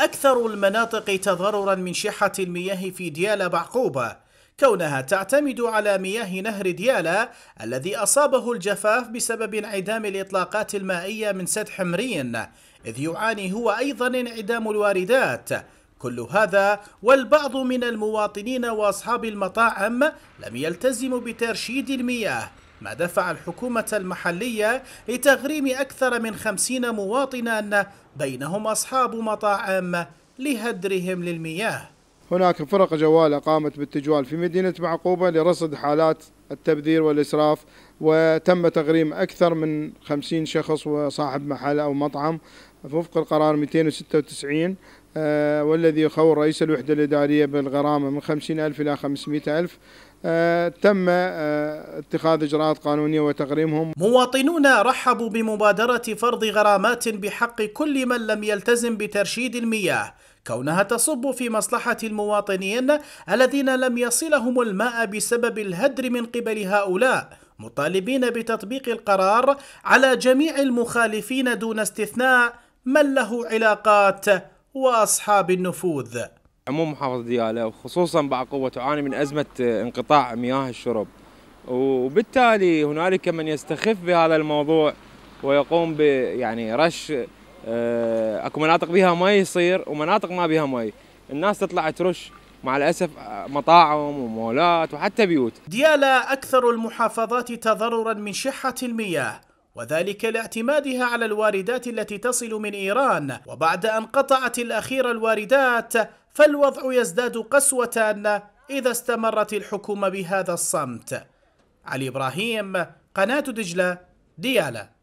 أكثر المناطق تضررا من شحة المياه في ديالى بعقوبة كونها تعتمد على مياه نهر ديالا الذي أصابه الجفاف بسبب انعدام الإطلاقات المائية من سد حمرين إذ يعاني هو أيضا انعدام الواردات. كل هذا والبعض من المواطنين وأصحاب المطاعم لم يلتزموا بترشيد المياه. ما دفع الحكومة المحلية لتغريم أكثر من خمسين مواطنا بينهم أصحاب مطاعم لهدرهم للمياه. هناك فرق جوال قامت بالتجوال في مدينة معقوبة لرصد حالات التبذير والإسراف وتم تغريم أكثر من 50 شخص وصاحب محل أو مطعم وفق القرار 296 آه، والذي يخول رئيس الوحدة الإدارية بالغرامة من 50 ألف إلى 500 ألف. آه، تم آه، اتخاذ إجراءات قانونية وتغريمهم. مواطنون رحبوا بمبادرة فرض غرامات بحق كل من لم يلتزم بترشيد المياه كونها تصب في مصلحة المواطنين الذين لم يصلهم الماء بسبب الهدر من قبل هؤلاء مطالبين بتطبيق القرار على جميع المخالفين دون استثناء. من له علاقات وأصحاب النفوذ. عموم محافظة دياله وخصوصا بعقوبه تعاني من أزمة انقطاع مياه الشرب. وبالتالي هنالك من يستخف بهذا الموضوع ويقوم ب يعني رش آه، أكو مناطق بها مي يصير ومناطق ما بها مي. الناس تطلع ترش مع الأسف مطاعم ومولات وحتى بيوت. ديالا أكثر المحافظات تضررا من شحة المياه. وذلك لاعتمادها على الواردات التي تصل من إيران وبعد أن قطعت الأخير الواردات فالوضع يزداد قسوة إذا استمرت الحكومة بهذا الصمت. علي إبراهيم قناة دجلة ديالة.